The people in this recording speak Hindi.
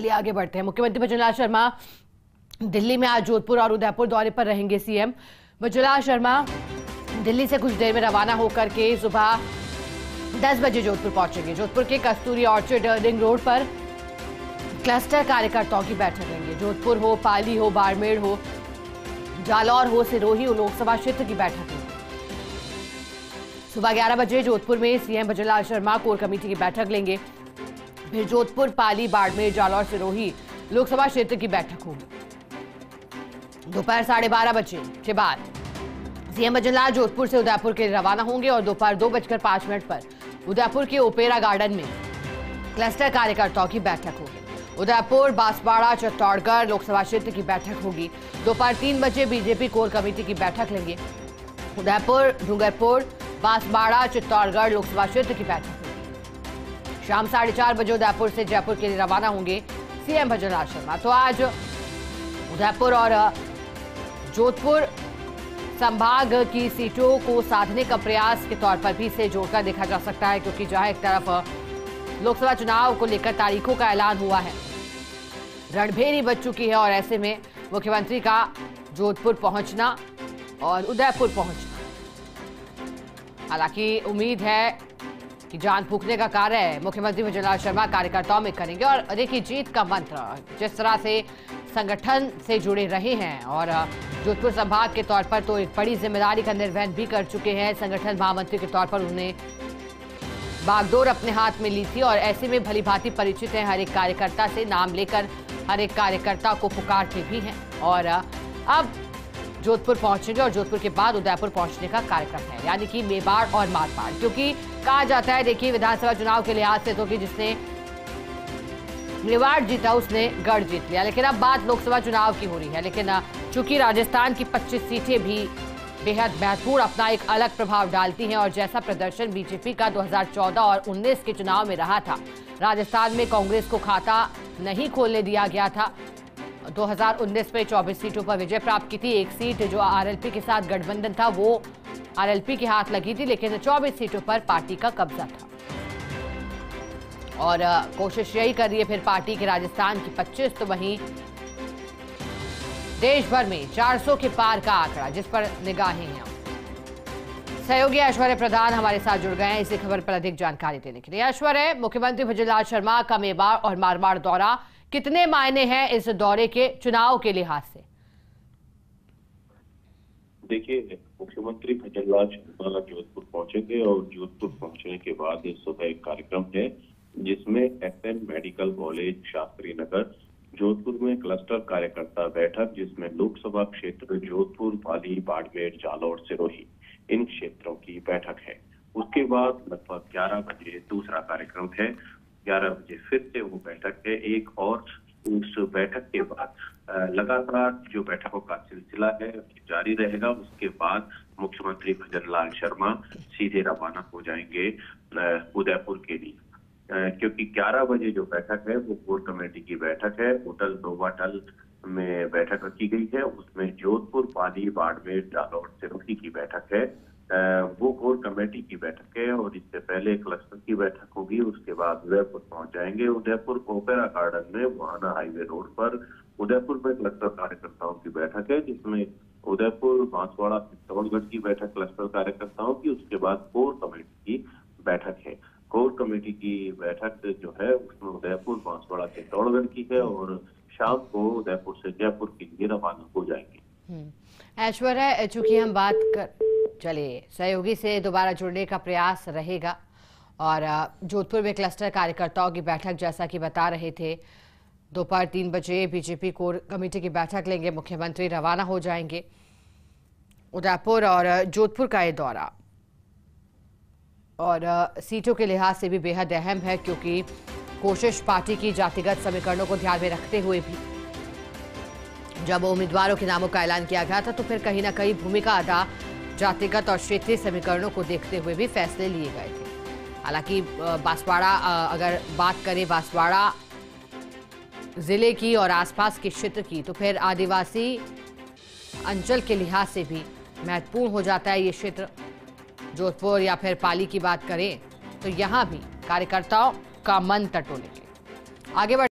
चलिए आगे बढ़ते हैं। मुख्यमंत्री भजनलाल शर्मा दिल्ली में आज जोधपुर और उदयपुर दौरे पर रहेंगे सीएम। भजनलाल शर्मा दिल्ली से कुछ देर में रवाना होकर के सुबह 10 बजे जोधपुर पहुँचेंगे। जोधपुर के कस्तूरी ऑर्चिड रिंग रोड पर क्लस्टर कार्यकर्ताओं की बैठक लेंगे जोधपुर हो, पाली हो, बाड़मेर हो, जालौर हो, सिरोही हो, लोकसभा क्षेत्र की बैठक लेंगे सुबह 11 बजे जोधपुर में CM Bhajanlal Sharma core committee की बैठक लेंगे। फिर जोधपुर, पाली, बाड़मेर, जालौर, सिरोही लोकसभा क्षेत्र की बैठक होगी। दोपहर साढ़े बारह बजे के बाद सीएम भजनलाल जोधपुर से उदयपुर के रवाना होंगे और दोपहर दो बजकर पाँच मिनट पर उदयपुर के ओपेरा गार्डन में क्लस्टर कार्यकर्ताओं की बैठक होगी। उदयपुर, बांसवाड़ा, चित्तौड़गढ़ लोकसभा क्षेत्र की बैठक होगी। दोपहर तीन बजे बीजेपी कोर कमेटी की बैठक लेंगे। उदयपुर, डूंगरपुर, बांसवाड़ा, चित्तौड़गढ़ लोकसभा क्षेत्र की बैठक। शाम साढ़े चार बजे उदयपुर से जयपुर के लिए रवाना होंगे सीएम भजनलाल शर्मा। तो आज उदयपुर और जोधपुर संभाग की सीटों को साधने का प्रयास के तौर पर भी इसे जोड़कर देखा जा सकता है, क्योंकि जहाँ एक तरफ़ लोकसभा चुनाव को लेकर तारीखों का ऐलान हुआ है। रणभेरी बच चुकी है और ऐसे में मुख्यमंत्री का जोधपुर पहुँचना और उदयपुर पहुँचना। हालाँकि उम्मीद है कि जान फूकने का कार्य मुख्यमंत्री भजनलाल शर्मा कार्यकर्ताओं में करेंगे और देखिए जीत का मंत्र, जिस तरह से संगठन से जुड़े रहे हैं और जोधपुर संभाग के तौर पर तो एक बड़ी ज़िम्मेदारी का निर्वहन भी कर चुके हैं। संगठन महामंत्री के तौर पर उन्हें बागडोर अपने हाथ में ली थी और ऐसे में भली भांति परिचित हैं। हर एक कार्यकर्ता से नाम लेकर हर एक कार्यकर्ता को पुकारते भी हैं और अब जोधपुर पहुँचेंगे और जोधपुर के बाद उदयपुर पहुँचने का कार्यक्रम है। यानी कि मेवाड़ और मारवाड़, क्योंकि कहा जाता है, देखिए, विधानसभा चुनाव के लिहाज से तो कि जिसने मेवाड़ जीता, उसने गढ़ जीत लिया। लेकिन अब बात लोकसभा चुनाव की हो रही है। लेकिन चूँकि राजस्थान की 25 सीटें भी बेहद महत्वपूर्ण अपना एक अलग प्रभाव डालती हैं और जैसा प्रदर्शन बीजेपी का 2014 और 19 के चुनाव में रहा था, राजस्थान में कांग्रेस को खाता नहीं खोलने दिया गया था। 2019 में 24 सीटों पर विजय प्राप्त की थी। एक सीट जो आरएलपी के साथ गठबंधन था, वो आरएलपी के हाथ लगी थी, लेकिन 24 सीटों पर पार्टी का कब्जा था। और कोशिश यही कर रही है फिर पार्टी के राजस्थान की 25 तो वहीं देश भर में 400 के पार का आंकड़ा, जिस पर निगाहें हैं। सहयोगी ऐश्वर्य प्रधान हमारे साथ जुड़ गए हैं, इसी खबर पर अधिक जानकारी देने के लिए। ऐश्वर्य, मुख्यमंत्री भजनलाल शर्मा का मेवाड़ और मारवाड़ दौरा कितने मायने हैं इस दौरे के चुनाव के लिहाज से? देखिए, मुख्यमंत्री भजनलाल शर्मा जोधपुर पहुँचेंगे और जोधपुर पहुँचने के बाद इस सुबह एक कार्यक्रम है जिसमें SN medical college, Shastri Nagar, Jodhpur में क्लस्टर कार्यकर्ता बैठक जिसमें लोकसभा क्षेत्र, जोधपुर, पाली, बाड़मेर, जालौर, सिरोही, इन क्षेत्रों की बैठक है। उसके बाद लगभग 11 बजे दूसरा कार्यक्रम है 11 बजे फिर से वो बैठक है। एक और उस बैठक के बाद लगातार जो बैठकों का सिलसिला है जारी रहेगा। उसके बाद मुख्यमंत्री भजन लाल शर्मा सीधे रवाना हो जाएँगे उदयपुर के लिए। क्योंकि 11 बजे जो बैठक है, वो कोर कमेटी की बैठक है। होटल नोवाटल में बैठक रखी गई है। उसमें जोधपुर, पाली, बाड़मेर, जालौर, सिरोही की बैठक है। वो कोर कमेटी की बैठक है और इससे पहले क्लस्टर की बैठक होगी। उसके बाद उदयपुर पहुँच जाएँगे। उदयपुर कोपेरा गार्डन में वहाना हाईवे रोड पर उदयपुर में क्लस्टर कार्यकर्ताओं की बैठक है जिसमें उदयपुर बांसवाड़ा चित्तौड़गढ़ की बैठक क्लस्टर कार्यकर्ताओं की उसके बाद कोर कमेटी की बैठक है। कोर कमेटी की बैठक जो है उसमें उदयपुर बांसवाड़ा चित्तौड़गढ़ की है और शाम को उदयपुर से जयपुर के लिए रवाना हो जाएँगे। ऐश्वर्या चूँकि हम बात कर चलिए सहयोगी से दोबारा जुड़ने का प्रयास रहेगा। और जोधपुर में क्लस्टर कार्यकर्ताओं की बैठक जैसा कि बता रहे थे, दोपहर तीन बजे बीजेपी कोर कमेटी की बैठक लेंगे, मुख्यमंत्री रवाना हो जाएँगे। उदयपुर और जोधपुर का ये दौरा। और सीटों के लिहाज से भी बेहद अहम है, क्योंकि कोशिश पार्टी की जातिगत समीकरणों को ध्यान में रखते हुए भी। जब उम्मीदवारों के नामों का ऐलान किया गया था तो फिर कहीं ना कहीं भूमिका अदा जातिगत और क्षेत्रीय समीकरणों को देखते हुए भी फैसले लिए गए थे। हालाँकि बांसवाड़ा अगर बात करें बांसवाड़ा ज़िले की और आसपास के क्षेत्र की तो फिर आदिवासी अंचल के लिहाज से भी महत्वपूर्ण हो जाता है ये क्षेत्र। जोधपुर या फिर पाली की बात करें तो यहाँ भी कार्यकर्ताओं का मन टटोलेंगे आगे बढ़